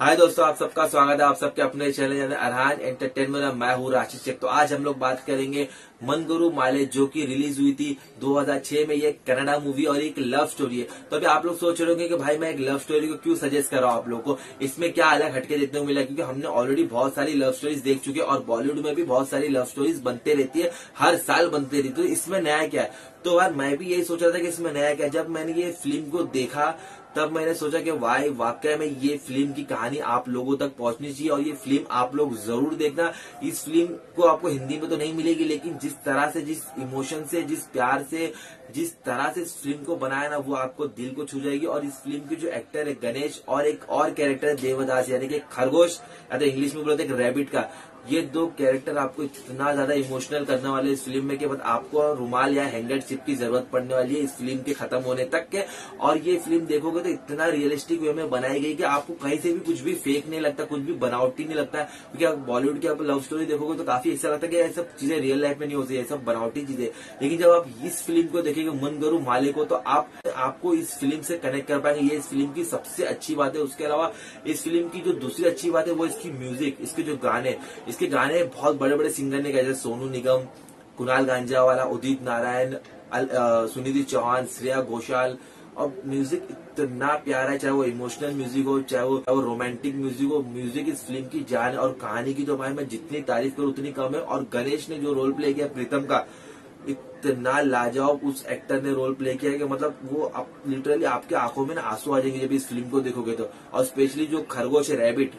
हाय दोस्तों, आप सबका स्वागत है, आप सबके अपने चैनल अरहान एंटरटेनमेंट मैं हूँ राशि चेक तो आज हम लोग बात करेंगे मनगुरु माले जो कि रिलीज़ हुई थी 2006 में, ये कनाडा मूवी और एक लव स्टोरी है। तो अभी आप लोग सोच रहे होंगे कि भाई मैं एक लव स्टोरी को क्यों सजेस्ट कर रहा हूँ आप लोग को? इसमें क्या अलग हटके देखने को मिला? क्योंकि हमने ऑलरेडी बहुत सारी लव स्टोरीज देख चुके और बॉलीवुड में भी बहुत सारी लव स्टोरीज बनते रहती है, हर साल बनती रहती है। तो इसमें नया क्या है? तो यार मैं भी यही सोच रहा था कि इसमें नया क्या जब मैंने ये फ़िल्म को देखा, तब मैंने सोचा कि वाई वाकई में ये फ़िल्म की कहानी आप लोगों तक पहुंचनी चाहिए और ये फ़िल्म आप लोग ज़रूर देखना। इस फ़िल्म को आपको हिंदी में तो नहीं मिलेगी, लेकिन जिस तरह से, जिस इमोशन से, जिस प्यार से, जिस तरह से इस फ़िल्म को बनाया ना, वो आपको दिल को छू जाएगी। और इस फ़िल्म के जो एक्टर है गणेश और एक और कैरेक्टर है देवदास, यानी कि खरगोश, या तो इंग्लिश में बोलते हैं रैबिट का। ये दो कैरेक्टर आपको इतना ज़्यादा इमोशनल करने वाले इस फ़िल्म में कि बस आपको रुमाल या हैंगर चिप की ज़रूरत पड़ने वाली है इस फ़िल्म के खत्म होने तक के। और ये फ़िल्म देखोगे तो इतना रियलिस्टिक वे में बनाई गई कि आपको कहीं से भी कुछ भी फेक नहीं लगता, कुछ भी बनावटी नहीं लगता। क्योंकि आप बॉलीवुड की आप लव स्टोरी देखोगे तो काफ़ी ऐसा लगता है कि सब चीज़ें रियल लाइफ में नहीं होती है सब बनावटी चीज़ें। लेकिन जब आप इस फ़िल्म को देखेंगे, मन गरु माले को तो आप, आपको इस फ़िल्म से कनेक्ट कर पाएँगे। ये इस फ़िल्म की सबसे अच्छी बात है। उसके अलावा इस फ़िल्म की जो दूसरी अच्छी बात है, वो इसकी म्यूज़िक इसके जो गाने इसके गाने बहुत बड़े बड़े सिंगर ने गाए जैसे सोनू निगम कुणाल गांजावाला उदित नारायण सुनिधि चौहान श्रेया घोषाल। और म्यूज़िक इतना प्यारा है चाहे वो इमोशनल म्यूज़िक हो चाहे वो वो रोमांटिक म्यूज़िक हो म्यूज़िक इस फ़िल्म की जान और कहानी की जो भाई मैं जितनी तारीफ़ करूँ उतनी कम है। और गणेश ने जो रोल प्ले किया प्रीतम का इतना लाजवाब उस एक्टर ने रोल प्ले किया कि मतलब वो आप, लिटरली आपके आँखों में ना आँसू आ जाएँगे जब इस फ़िल्म को देखोगे तो। और स्पेशली जो खरगोश है रैबिट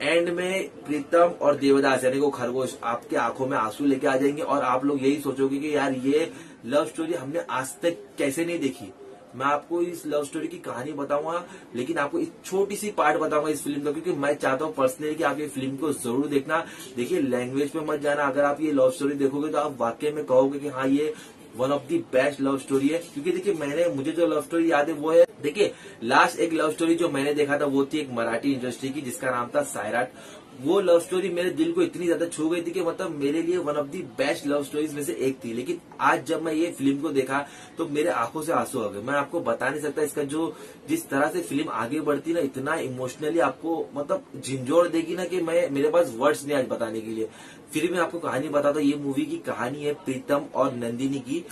एंड में प्रीतम और देवदास, यानी को खरगोश, आपके आँखों में आँसू लेके आ जाएँगे और आप लोग यही सोचोगे कि यार ये लव स्टोरी हमने आज तक कैसे नहीं देखी। मैं आपको इस लव स्टोरी की कहानी बताऊँगा, लेकिन आपको एक छोटी सी पार्ट बताऊँगा इस फ़िल्म का, क्योंकि मैं चाहता हूँ पर्सनली कि आप ये फ़िल्म को ज़रूर देखना। देखिए लैंग्वेज पे मत जाना। अगर आप ये लव स्टोरी देखोगे तो आप वाकई में कहोगे कि हाँ ये one of the best love story है। क्योंकि देखिए, मैंने, मुझे जो लव स्टोरी याद है वो है देखिए लास्ट एक लव स्टोरी जो मैंने देखा था, वो थी एक मराठी इंडस्ट्री की, जिसका नाम था सायराट। वो लव स्टोरी मेरे दिल को इतनी ज़्यादा छू गई थी कि मतलब मेरे लिए one of the best love stories में से एक थी। लेकिन आज जब मैं ये फ़िल्म को देखा तो मेरे आँखों से आँसू आ गए। मैं आपको बता नहीं सकता इसका जो, जिस तरह से फ़िल्म आगे बढ़ती ना, इतना इमोशनली आपको मतलब झिंझोड़ देगी ना कि मैं, मेरे पास वर्ड्स नहीं आज बताने के लिए। फिर मैं आपको कहानी बताता ये मूवी की कहानी है प्रीतम और नंदिनी की।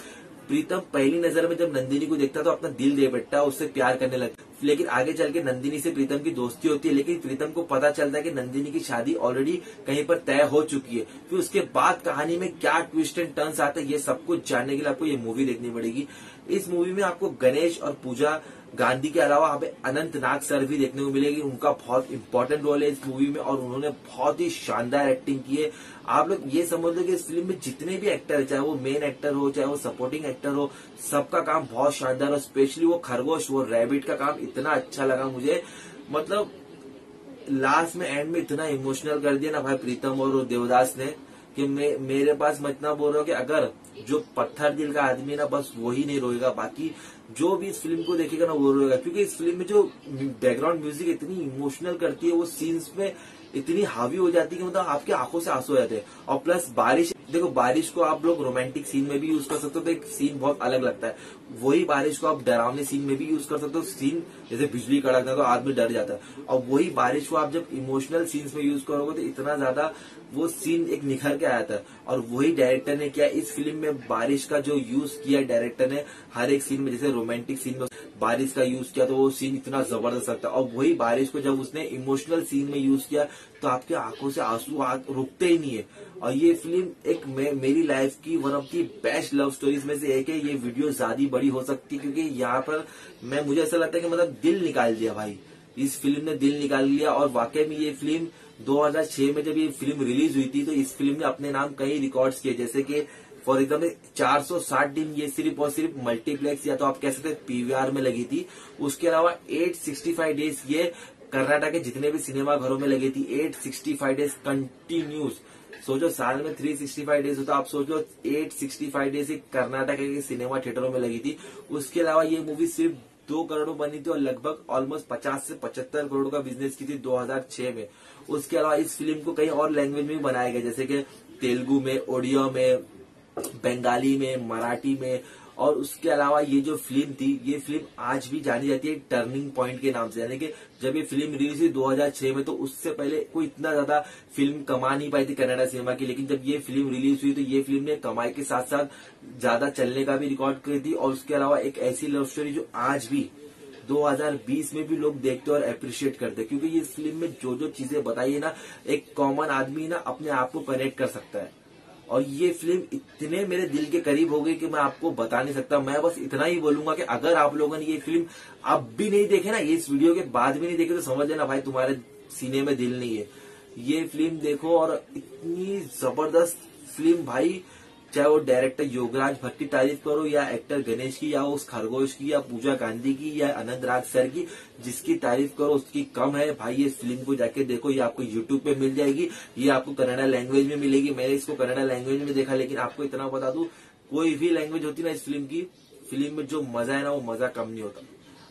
प्रीतम पहली नज़र में जब नंदिनी को देखता तो अपना दिल दे बैठता उससे प्यार करने लगता। लेकिन आगे चल के नंदिनी से प्रीतम की दोस्ती होती है, लेकिन प्रीतम को पता चलता है कि नंदिनी की शादी ऑलरेडी कहीं पर तय हो चुकी है। फिर उसके बाद कहानी में क्या ट्विस्ट एंड टर्न्स आते हैं, ये सब कुछ जानने के लिए आपको ये मूवी देखनी पड़ेगी। इस मूवी में आपको गणेश और पूजा गांधी के अलावा हमें अनंत नाग सर भी देखने को मिलेगी। उनका बहुत इंपॉर्टेंट रोल है इस मूवी में और उन्होंने बहुत ही शानदार एक्टिंग की है। आप लोग ये समझ लो कि इस फ़िल्म में जितने भी एक्टर है, चाहे वो मेन एक्टर हो, चाहे वो सपोर्टिंग एक्टर हो, सबका काम बहुत शानदार हो स्पेशली वो खरगोश, वो रैबिट का काम इतना अच्छा लगा मुझे। मतलब लास्ट में एंड में इतना इमोशनल कर दिया ना भाई प्रीतम और देवदास ने कि मे, मेरे पास मैं इतना बोल रहा हूँ कि अगर जो पत्थर दिल का आदमी ना बस वही नहीं रोएगा। बाकी जो भी इस फ़िल्म को देखेगा ना, वो रोएगा। क्योंकि इस फ़िल्म में जो बैकग्राउंड म्यूज़िक इतनी इमोशनल करती है, वो सीन्स में इतनी हावी हो जाती है कि मतलब आपकी आँखों से आँसू हो जाते हैं। और प्लस बारिश, देखो बारिश को आप लोग रोमांटिक सीन में भी यूज़ कर सकते हो तो एक सीन बहुत अलग लगता है। वही बारिश को आप डरावने सीन में भी यूज़ कर सकते हो। सीन जैसे बिजली कड़कना तो आदमी डर जाता है। और वही बारिश को आप जब इमोशनल सीन्स में यूज़ करोगे तो इतना ज़्यादा वो सीन एक निखर के आया था और वही डायरेक्टर ने किया, इस फ़िल्म में बारिश का जो यूज़ किया डायरेक्टर ने, हर एक सीन में, जैसे रोमांटिक सीन में बारिश का यूज़ किया तो वो सीन इतना ज़बरदस्त लगता है। और वही बारिश को जब उसने इमोशनल सीन में यूज़ किया तो आपके आँखों से आँसू रुकते ही नहीं है। और ये फ़िल्म एक मे, मेरी लाइफ की one of the best love stories में से एक है। ये वीडियो ज़्यादा बड़ी हो सकती है क्योंकि यहाँ पर मैं मुझे ऐसा लगता है कि मतलब दिल निकाल दिया भाई। इस फ़िल्म ने दिल निकाल लिया और वाकई में ये फ़िल्म 2006 में जब ये फ़िल्म रिलीज़ हुई थी तो इस फ़िल्म ने अपने नाम कई रिकॉर्ड्स किए। जैसे कि फॉर एग्ज़ाम्पल 460 दिन ये सिर्फ़ और सिर्फ़ मल्टीप्लेक्स या तो आप कह सकते पीवीआर में लगी थी। उसके अलावा 865 डेज़ ये कर्नाटक के जितने भी सिनेमा घरों में लगी थी 865 डेज़ कंटिन्यूस सोचो, साल में 365 डेज़ होता, आप सोचो 865 डेज़ ये कर्नाटक के सिनेमा थिएटरों में लगी थी। उसके अलावा ये मूवी सिर्फ़ दो करोड़ बनी थी और लगभग ऑलमोस्ट पचास से पचहत्तर करोड़ का बिज़नेस की थी 2006 में। उसके अलावा इस फ़िल्म को कई और लैंग्वेज में बनाया गया, जैसे कि तेलुगु में, ओडिया में बंगाली में, मराठी में, और उसके अलावा ये जो फ़िल्म थी, ये फ़िल्म आज भी जानी जाती है टर्निंग पॉइंट के नाम से। यानी कि जब ये फ़िल्म रिलीज़ हुई 2006 में तो उससे पहले कोई इतना ज़्यादा फ़िल्म कमा नहीं पाई थी कनाडा सिनेमा की। लेकिन जब ये फ़िल्म रिलीज़ हुई तो ये फ़िल्म ने कमाई के साथ साथ ज़्यादा चलने का भी रिकॉर्ड करी थी। और उसके अलावा एक ऐसी लव स्टोरी जो आज भी 2020 में भी लोग देखते और अप्रिशिएट करते क्योंकि ये फ़िल्म में जो जो चीज़ें बताई है ना, एक कॉमन आदमी ना अपने आप को कनेक्ट कर सकता है। और ये फ़िल्म इतने मेरे दिल के करीब हो गई कि मैं आपको बता नहीं सकता। मैं बस इतना ही बोलूँगा कि अगर आप लोगों ने ये फ़िल्म अब भी नहीं देखे ना इस वीडियो के बाद भी नहीं देखे तो समझ लेना भाई तुम्हारे सीने में दिल नहीं है। ये फ़िल्म देखो और इतनी ज़बरदस्त फ़िल्म भाई चाहे वो डायरेक्टर योगराज भट्ट की तारीफ़ करो या एक्टर गणेश की या उस खरगोश की या पूजा गांधी की या अनंत राज सर की, जिसकी तारीफ़ करो उसकी कम है। भाई ये फ़िल्म को जाके देखो, ये आपको यूट्यूब पे मिल जाएगी, ये आपको कन्नड़ा लैंग्वेज में मिलेगी। मैंने इसको कन्नड़ा लैंग्वेज में देखा, लेकिन आपको इतना बता दू, कोई भी लैंग्वेज होती ना इस फ़िल्म की फ़िल्म में जो मज़ा है ना, वो मज़ा कम नहीं होता।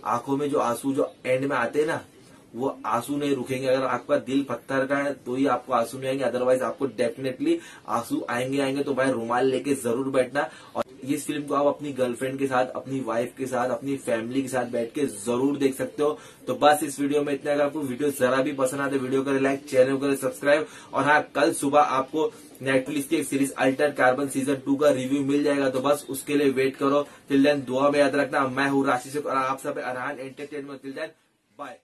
आँखों में जो आँसू जो एंड में आते हैं ना वो आँसू नहीं रुकेंगे। अगर आपका दिल पत्थर का है तो ही आपको आँसू नहीं आएँगे। अदरवाइज़ आपको डेफिनेटली आँसू आएँगे आएँगे। तो भाई, रुमाल लेके ज़रूर बैठना। और इस फ़िल्म को आप अपनी गर्लफ्रेंड के साथ, अपनी वाइफ के साथ, अपनी फैमिली के साथ बैठ के ज़रूर देख सकते हो। तो बस इस वीडियो में इतना अगर आपको वीडियो जरा भी पसंद आते वीडियो करें लाइक चैनल करें सब्सक्राइब और हाँ कल सुबह आपको नेटफ्लिक्स की series Alter Carbon season two का रिव्यू मिल जाएगा। तो बस उसके लिए वेट करो। टिल देन दुआ में याद रखना। मैं हूँ राशि से आप सब Arhaan entertainment till then bye